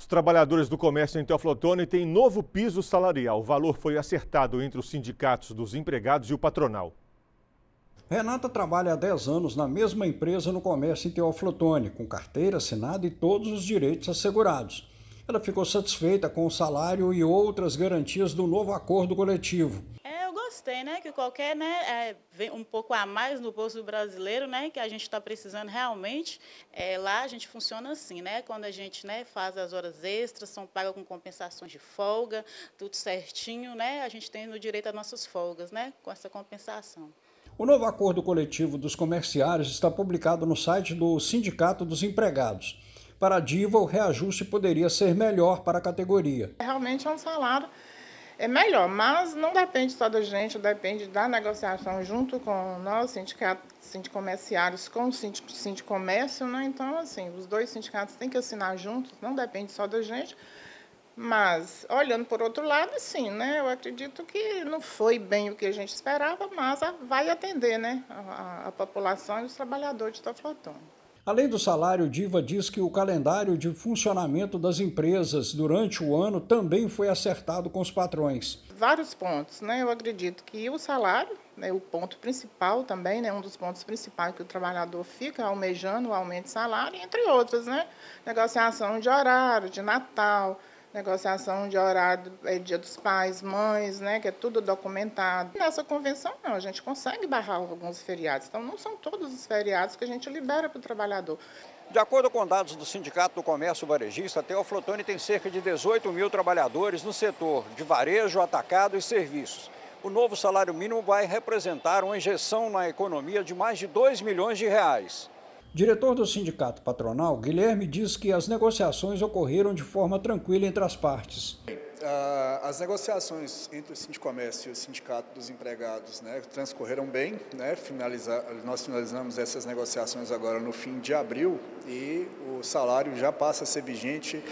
Os trabalhadores do comércio em Teoflotone têm novo piso salarial. O valor foi acertado entre os sindicatos dos empregados e o patronal. Renata trabalha há 10 anos na mesma empresa no comércio em Teoflotone, com carteira assinada e todos os direitos assegurados. Ela ficou satisfeita com o salário e outras garantias do novo acordo coletivo gostei, né? Que qualquer, né, é, um pouco a mais no bolso do brasileiro, né? Que a gente está precisando realmente. É, lá a gente funciona assim, né? Quando a gente, né, faz as horas extras, são pagas com compensações de folga, tudo certinho, né? A gente tem no direito às nossas folgas, né? Com essa compensação. O novo acordo coletivo dos comerciários está publicado no site do Sindicato dos Empregados. Para a Diva, o reajuste poderia ser melhor para a categoria. Realmente é um salário é melhor, mas não depende só da gente, depende da negociação junto com nós, sindicato, sindicomerciários, com o sindicomércio, né? Então, assim, os dois sindicatos têm que assinar juntos, não depende só da gente. Mas, olhando por outro lado, sim, né? Eu acredito que não foi bem o que a gente esperava, mas vai atender, né? A, a população e os trabalhadores de Toflotone. Além do salário, Diva diz que o calendário de funcionamento das empresas durante o ano também foi acertado com os patrões. Vários pontos, né? Eu acredito que o salário, né, o ponto principal também, né, um dos pontos principais que o trabalhador fica almejando o aumento de salário, entre outros, né? Negociação de horário, de Natal, negociação de horário, é, dia dos pais, mães, né, que é tudo documentado. Nessa convenção, não, a gente consegue barrar alguns feriados. Então, não são todos os feriados que a gente libera para o trabalhador. De acordo com dados do Sindicato do Comércio Varejista, a Teoflotone tem cerca de 18 mil trabalhadores no setor de varejo, atacado e serviços. O novo salário mínimo vai representar uma injeção na economia de mais de 2 milhões de reais. Diretor do sindicato patronal, Guilherme diz que as negociações ocorreram de forma tranquila entre as partes. As negociações entre o Sindicomércio e o Sindicato dos Empregados né, transcorreram bem. Né, finalizar, nós finalizamos essas negociações agora no fim de abril e o salário já passa a ser vigente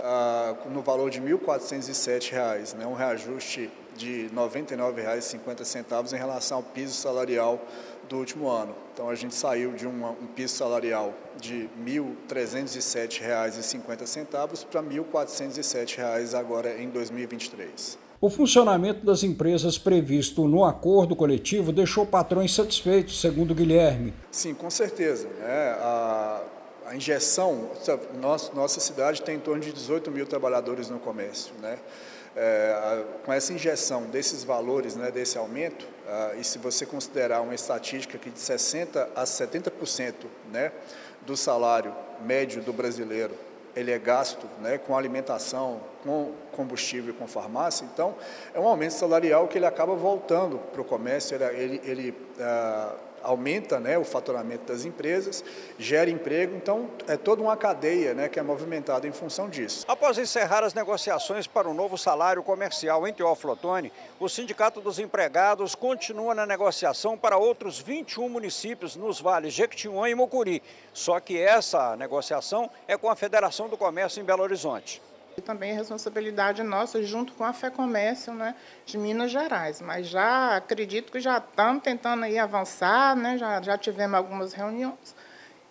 uh, no valor de R$ 1.407, né, um reajuste de R$ 99,50 em relação ao piso salarial do último ano. Então a gente saiu de uma, um piso salarial de R$ 1.307,50 para R$ 1.407 agora em 2023. O funcionamento das empresas previsto no acordo coletivo deixou patrões satisfeitos, segundo Guilherme. Sim, com certeza. É, a, a injeção, nossa, nossa cidade tem em torno de 18 mil trabalhadores no comércio. Né? É, com essa injeção desses valores, né, desse aumento, e se você considerar uma estatística que de 60% a 70% né, do salário médio do brasileiro ele é gasto né, com alimentação, com combustível e com farmácia, então é um aumento salarial que ele acaba voltando para o comércio, ele, ele, ele ah, aumenta né, o faturamento das empresas, gera emprego, então é toda uma cadeia né, que é movimentada em função disso. Após encerrar as negociações para o novo salário comercial em Teoflotone, o Sindicato dos Empregados continua na negociação para outros 21 municípios nos vales Jequitinhonha e Mucuri, só que essa negociação é com a Federação do Comércio em Belo Horizonte. E também é responsabilidade nossa junto com a Fé Comércio né, de Minas Gerais. Mas já acredito que já estamos tentando aí avançar, né, já, já tivemos algumas reuniões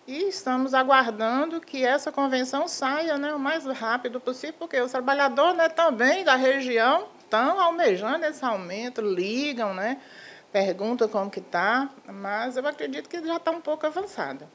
e estamos aguardando que essa convenção saia né, o mais rápido possível, porque os trabalhadores né, também da região estão almejando esse aumento, ligam, né, perguntam como que está, mas eu acredito que já está um pouco avançada.